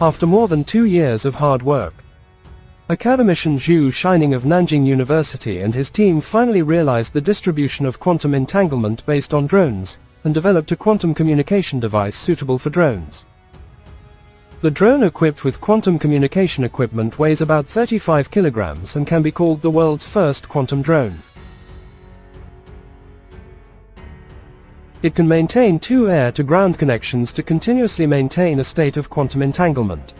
after more than two years of hard work. Academician Zhu Shining of Nanjing University and his team finally realized the distribution of quantum entanglement based on drones, and developed a quantum communication device suitable for drones. The drone equipped with quantum communication equipment weighs about 35 kilograms and can be called the world's first quantum drone. It can maintain two air-to-ground connections to continuously maintain a state of quantum entanglement.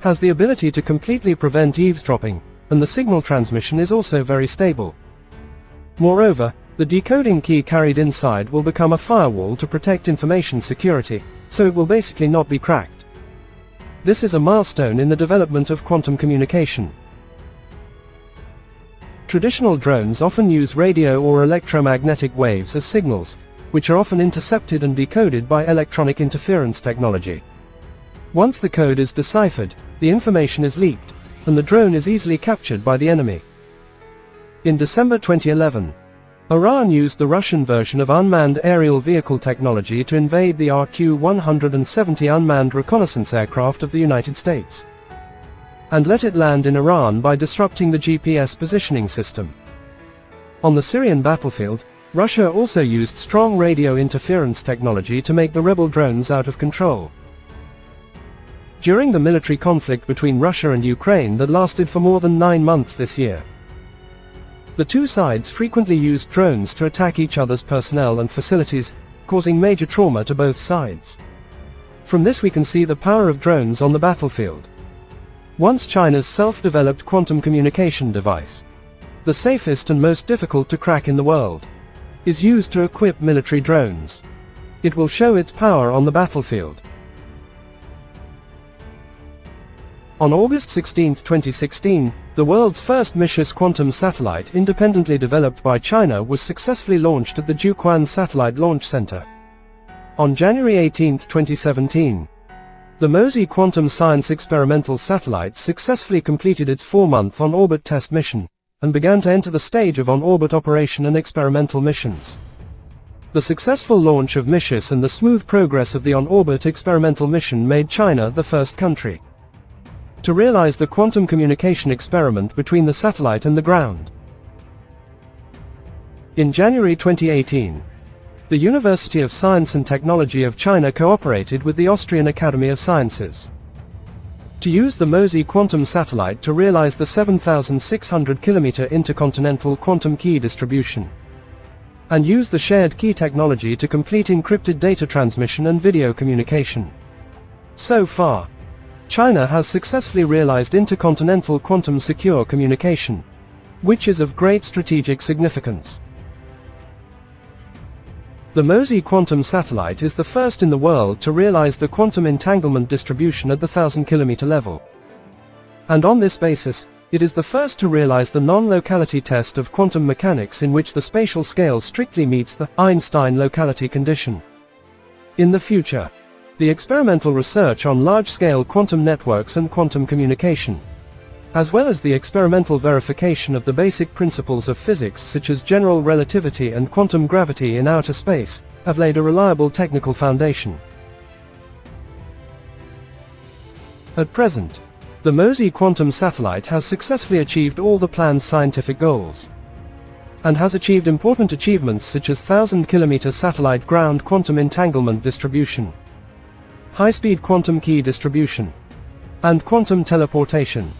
Has the ability to completely prevent eavesdropping, and the signal transmission is also very stable. Moreover, the decoding key carried inside will become a firewall to protect information security, so it will basically not be cracked. This is a milestone in the development of quantum communication. Traditional drones often use radio or electromagnetic waves as signals, which are often intercepted and decoded by electronic interference technology. Once the code is deciphered, the information is leaked, and the drone is easily captured by the enemy. In December 2011, Iran used the Russian version of unmanned aerial vehicle technology to invade the RQ-170 unmanned reconnaissance aircraft of the United States. And let it land in Iran by disrupting the GPS positioning system. On the Syrian battlefield, Russia also used strong radio interference technology to make the rebel drones out of control. During the military conflict between Russia and Ukraine that lasted for more than nine months this year, the two sides frequently used drones to attack each other's personnel and facilities, causing major trauma to both sides. From this we can see the power of drones on the battlefield. Once China's self-developed quantum communication device, the safest and most difficult to crack in the world, is used to equip military drones. It will show its power on the battlefield. On August 16, 2016, the world's first Micius quantum satellite independently developed by China was successfully launched at the Jiuquan Satellite Launch Center. On January 18, 2017, the Mozi Quantum Science Experimental Satellite successfully completed its four-month on-orbit test mission, and began to enter the stage of on-orbit operation and experimental missions. The successful launch of Micius and the smooth progress of the on-orbit experimental mission made China the first country to realize the quantum communication experiment between the satellite and the ground. In January 2018, the University of Science and Technology of China cooperated with the Austrian Academy of Sciences to use the Mozi quantum satellite to realize the 7,600 km intercontinental quantum key distribution and use the shared key technology to complete encrypted data transmission and video communication. So far, China has successfully realized intercontinental quantum secure communication, which is of great strategic significance. The Mozi quantum satellite is the first in the world to realize the quantum entanglement distribution at the 1000 kilometer level. And on this basis, it is the first to realize the non-locality test of quantum mechanics in which the spatial scale strictly meets the Einstein locality condition. In the future, the experimental research on large-scale quantum networks and quantum communication, as well as the experimental verification of the basic principles of physics such as general relativity and quantum gravity in outer space, have laid a reliable technical foundation. At present, the Mozi quantum satellite has successfully achieved all the planned scientific goals and has achieved important achievements such as 1000-kilometer satellite ground quantum entanglement distribution high-speed quantum key distribution, and quantum teleportation,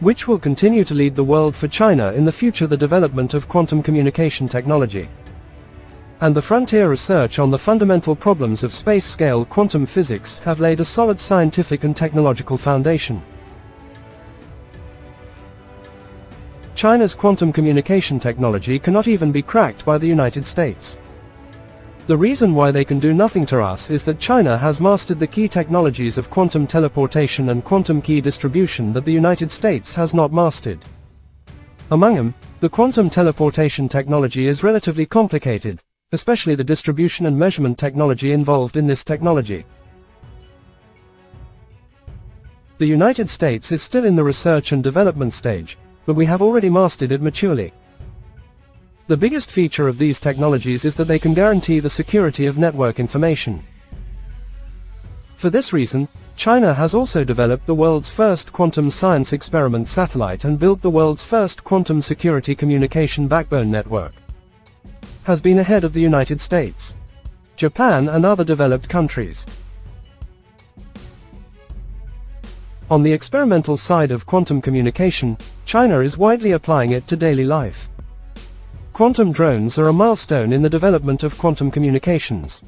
which will continue to lead the world for China in the future the development of quantum communication technology. And the frontier research on the fundamental problems of space-scale quantum physics have laid a solid scientific and technological foundation. China's quantum communication technology cannot even be cracked by the United States. The reason why they can do nothing to us is that China has mastered the key technologies of quantum teleportation and quantum key distribution that the United States has not mastered. Among them, the quantum teleportation technology is relatively complicated, especially the distribution and measurement technology involved in this technology. The United States is still in the research and development stage, but we have already mastered it maturely. The biggest feature of these technologies is that they can guarantee the security of network information. For this reason, China has also developed the world's first quantum science experiment satellite and built the world's first quantum security communication backbone network. Has been ahead of the United States, Japan and other developed countries. On the experimental side of quantum communication, China is widely applying it to daily life. Quantum drones are a milestone in the development of quantum communications.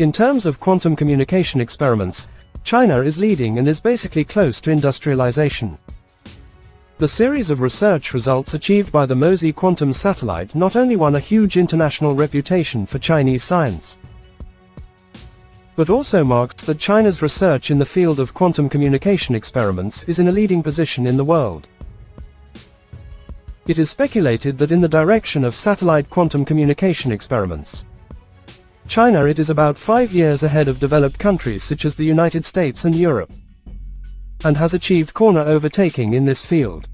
In terms of quantum communication experiments, China is leading and is basically close to industrialization. The series of research results achieved by the Mozi quantum satellite not only won a huge international reputation for Chinese science, but also marks that China's research in the field of quantum communication experiments is in a leading position in the world. It is speculated that in the direction of satellite quantum communication experiments, China it is about five years ahead of developed countries such as the United States and Europe, and has achieved corner overtaking in this field.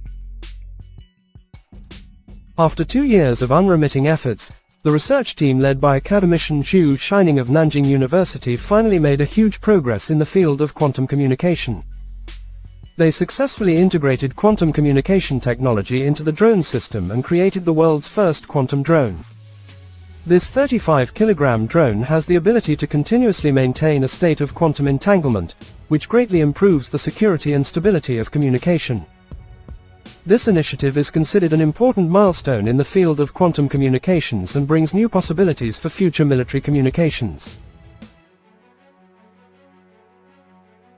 After two years of unremitting efforts, the research team led by academician Zhu Shining of Nanjing University finally made a huge progress in the field of quantum communication. They successfully integrated quantum communication technology into the drone system and created the world's first quantum drone. This 35 kilogram drone has the ability to continuously maintain a state of quantum entanglement, which greatly improves the security and stability of communication. This initiative is considered an important milestone in the field of quantum communications and brings new possibilities for future military communications.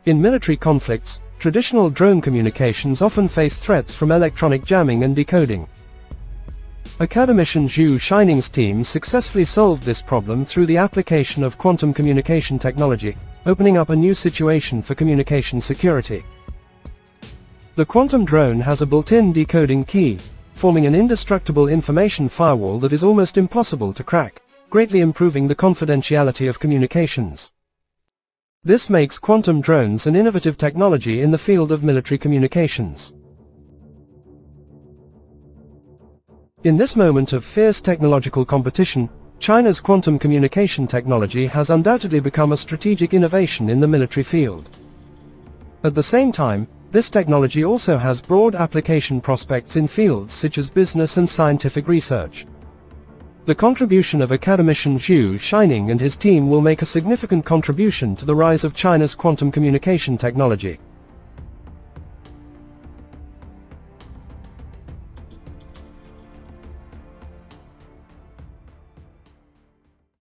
In military conflicts, traditional drone communications often face threats from electronic jamming and decoding. Academician Zhu Shining's team successfully solved this problem through the application of quantum communication technology, opening up a new situation for communication security. The quantum drone has a built-in decoding key, forming an indestructible information firewall that is almost impossible to crack, greatly improving the confidentiality of communications. This makes quantum drones an innovative technology in the field of military communications. In this moment of fierce technological competition, China's quantum communication technology has undoubtedly become a strategic innovation in the military field. At the same time, this technology also has broad application prospects in fields such as business and scientific research. The contribution of academician Zhu Shining and his team will make a significant contribution to the rise of China's quantum communication technology.